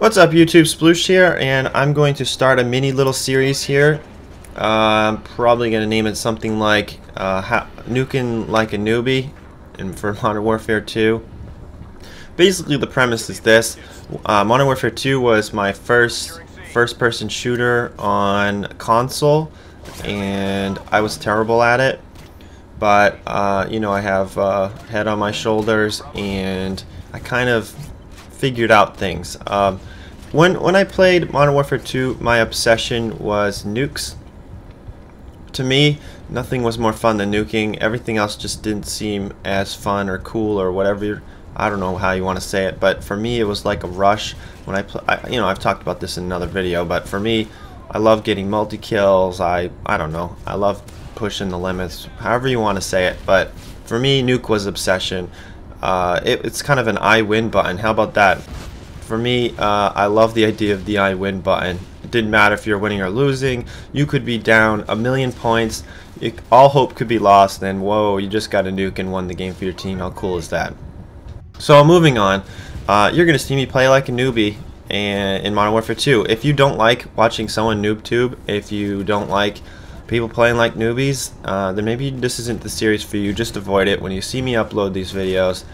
What's up YouTube, Sploosh here, and I'm going to start a mini little series here. Uh, I'm probably going to name it something like uh, Nuking Like a Newbie and for Modern Warfare 2. Basically the premise is this, uh, Modern Warfare 2 was my first first person shooter on console and I was terrible at it but uh, you know I have uh, head on my shoulders and I kind of figured out things. Um, when when I played Modern Warfare 2, my obsession was nukes. To me, nothing was more fun than nuking. Everything else just didn't seem as fun or cool or whatever. I don't know how you want to say it, but for me, it was like a rush. When I, I, you know, I've talked about this in another video, but for me, I love getting multi kills. I, I don't know. I love pushing the limits, however you want to say it. But for me, nuke was obsession. Uh, it, it's kind of an I win button. How about that? For me, uh, I love the idea of the I win button. It didn't matter if you're winning or losing. You could be down a million points. It, all hope could be lost. Then, whoa, you just got a nuke and won the game for your team. How cool is that? So, moving on. Uh, you're going to see me play like a newbie and in Modern Warfare 2. If you don't like watching someone noob tube, if you don't like people playing like newbies, uh, then maybe this isn't the series for you. Just avoid it. When you see me upload these videos,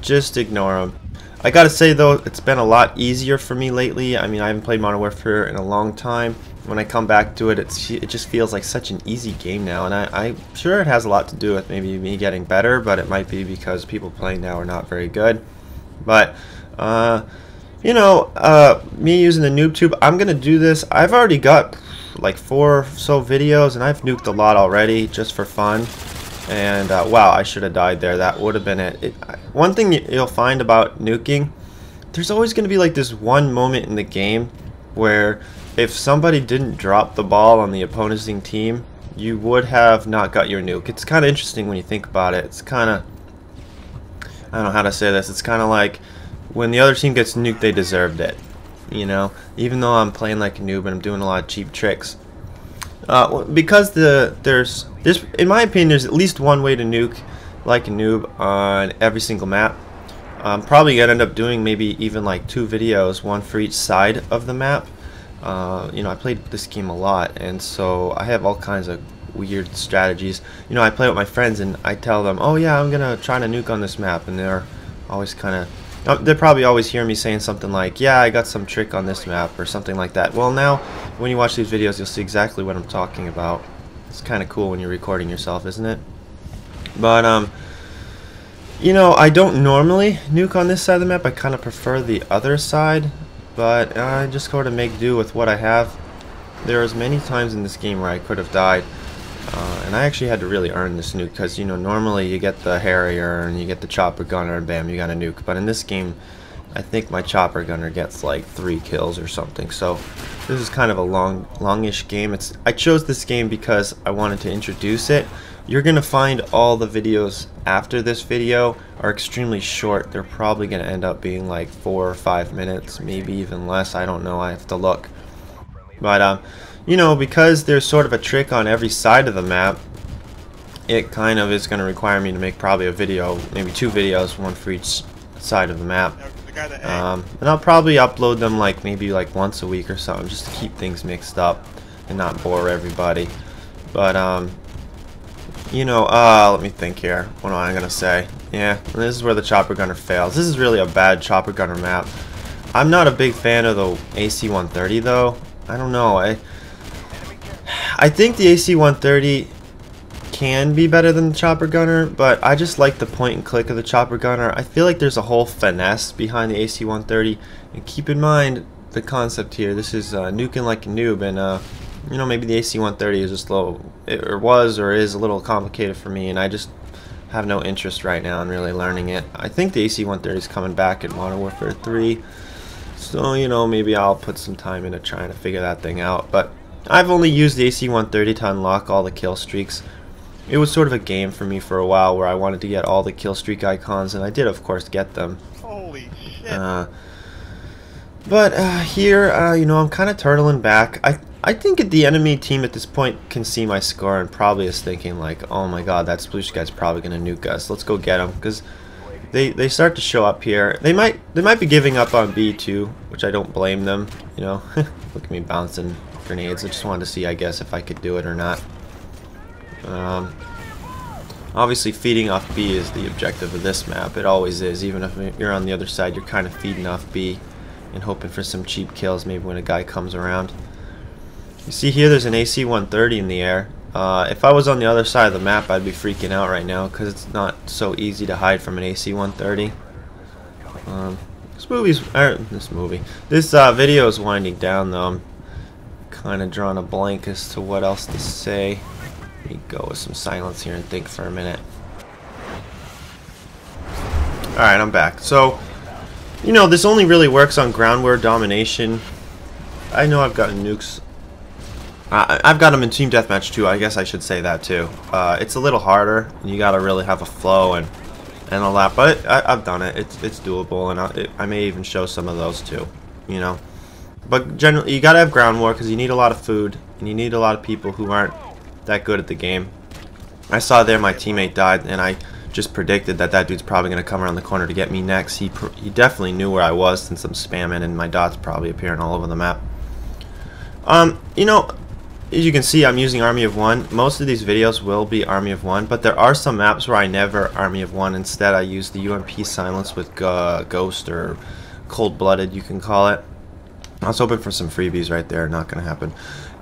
just ignore them. I gotta say though, it's been a lot easier for me lately. I mean, I haven't played Modern Warfare in a long time. When I come back to it, it's it just feels like such an easy game now, and I, I'm sure it has a lot to do with maybe me getting better, but it might be because people playing now are not very good. But, uh, you know, uh, me using the noob tube, I'm gonna do this. I've already got like four or so videos, and I've nuked a lot already just for fun. And uh, wow, I should have died there. That would have been it. it. One thing you'll find about nuking, there's always going to be like this one moment in the game where if somebody didn't drop the ball on the opposing team, you would have not got your nuke. It's kind of interesting when you think about it. It's kind of, I don't know how to say this. It's kind of like when the other team gets nuked, they deserved it you know even though I'm playing like a noob and I'm doing a lot of cheap tricks uh, because the there's in my opinion there's at least one way to nuke like a noob on every single map. I'm probably gonna end up doing maybe even like two videos one for each side of the map. Uh, you know I played this game a lot and so I have all kinds of weird strategies. You know I play with my friends and I tell them oh yeah I'm gonna try to nuke on this map and they're always kind of Oh, they probably always hear me saying something like, yeah, I got some trick on this map or something like that. Well, now, when you watch these videos, you'll see exactly what I'm talking about. It's kind of cool when you're recording yourself, isn't it? But, um, you know, I don't normally nuke on this side of the map. I kind of prefer the other side, but I just go to make do with what I have. There was many times in this game where I could have died. Uh, and I actually had to really earn this nuke because, you know, normally you get the Harrier and you get the Chopper Gunner and bam, you got a nuke. But in this game, I think my Chopper Gunner gets like three kills or something. So this is kind of a long, longish game. It's I chose this game because I wanted to introduce it. You're going to find all the videos after this video are extremely short. They're probably going to end up being like four or five minutes, maybe even less. I don't know. I have to look. But, um, you know, because there's sort of a trick on every side of the map, it kind of is going to require me to make probably a video, maybe two videos, one for each side of the map. Um, and I'll probably upload them like maybe like once a week or something, just to keep things mixed up and not bore everybody. But, um, you know, uh, let me think here. What am I going to say? Yeah, this is where the chopper gunner fails. This is really a bad chopper gunner map. I'm not a big fan of the AC-130 though. I don't know. I I think the AC-130 can be better than the chopper gunner, but I just like the point and click of the chopper gunner. I feel like there's a whole finesse behind the AC-130, and keep in mind the concept here. This is uh, nuking like a noob, and uh, you know maybe the AC-130 is just a little, it, or was or is a little complicated for me, and I just have no interest right now in really learning it. I think the AC-130 is coming back in Modern Warfare 3, so you know maybe I'll put some time into trying to figure that thing out, but I've only used the AC-130 to unlock all the kill streaks. It was sort of a game for me for a while where I wanted to get all the kill streak icons, and I did of course get them. Holy shit. Uh, but uh, here, uh, you know, I'm kind of turtling back. I I think the enemy team at this point can see my score and probably is thinking like, oh my god, that Sploosh guy's probably going to nuke us. Let's go get him. Because they they start to show up here. They might they might be giving up on B too, which I don't blame them. You know, look at me bouncing grenades. I just wanted to see, I guess, if I could do it or not. Um, obviously, feeding off B is the objective of this map. It always is. Even if you're on the other side, you're kind of feeding off B and hoping for some cheap kills maybe when a guy comes around. You see here there's an AC-130 in the air. Uh, if I was on the other side of the map, I'd be freaking out right now because it's not so easy to hide from an AC-130. Um, this movie's, er, this movie, this uh, video is winding down though. I'm kind of drawn a blank as to what else to say. Let me go with some silence here and think for a minute. Alright, I'm back. So, you know, this only really works on ground war domination. I know I've gotten nukes uh, I've got them in Team Deathmatch too, I guess I should say that too. Uh, it's a little harder, you gotta really have a flow and and a that, but I, have done it. It's it's doable, and I, it, I, may even show some of those too, you know. But generally, you gotta have ground war because you need a lot of food, and you need a lot of people who aren't that good at the game. I saw there my teammate died, and I just predicted that that dude's probably gonna come around the corner to get me next. He he definitely knew where I was since I'm spamming, and my dots probably appearing all over the map. Um, you know, as you can see, I'm using Army of One. Most of these videos will be Army of One, but there are some maps where I never Army of One. Instead, I use the UMP Silence with uh, Ghost or Cold Blooded, you can call it. I was hoping for some freebies right there. Not going to happen.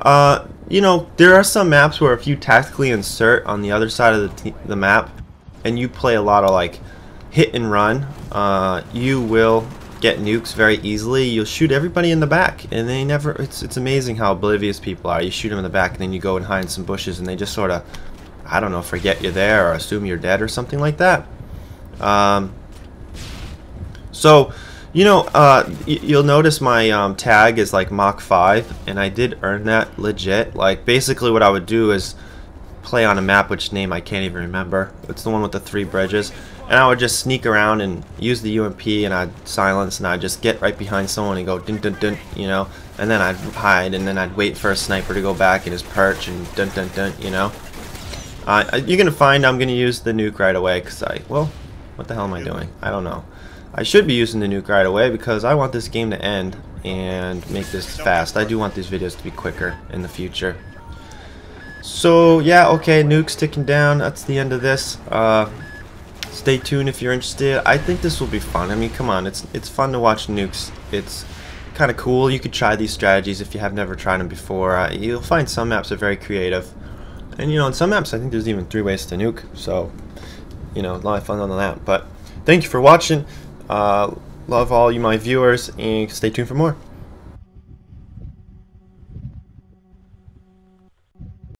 Uh, you know, there are some maps where if you tactically insert on the other side of the, the map and you play a lot of like hit and run, uh, you will get nukes very easily, you'll shoot everybody in the back, and they never. It's it's amazing how oblivious people are. You shoot them in the back, and then you go and hide in some bushes, and they just sort of, I don't know, forget you're there or assume you're dead or something like that. Um, so, you know, uh, you'll notice my um, tag is like Mach 5, and I did earn that legit. Like, basically, what I would do is play on a map which name I can't even remember. It's the one with the three bridges and I would just sneak around and use the UMP and I'd silence and I'd just get right behind someone and go dun dun dun, you know, and then I'd hide and then I'd wait for a sniper to go back in his perch and dun dun dun, you know. Uh, you're gonna find I'm gonna use the nuke right away because I, well, what the hell am I doing? I don't know. I should be using the nuke right away because I want this game to end and make this fast. I do want these videos to be quicker in the future. So yeah, okay, nuke's ticking down. That's the end of this. Uh, Stay tuned if you're interested. I think this will be fun. I mean, come on, it's it's fun to watch nukes. It's kind of cool. You could try these strategies if you have never tried them before. Uh, you'll find some maps are very creative. And you know, in some maps, I think there's even three ways to nuke. So, you know, a lot of fun on that. But thank you for watching. Uh, love all you my viewers, and stay tuned for more.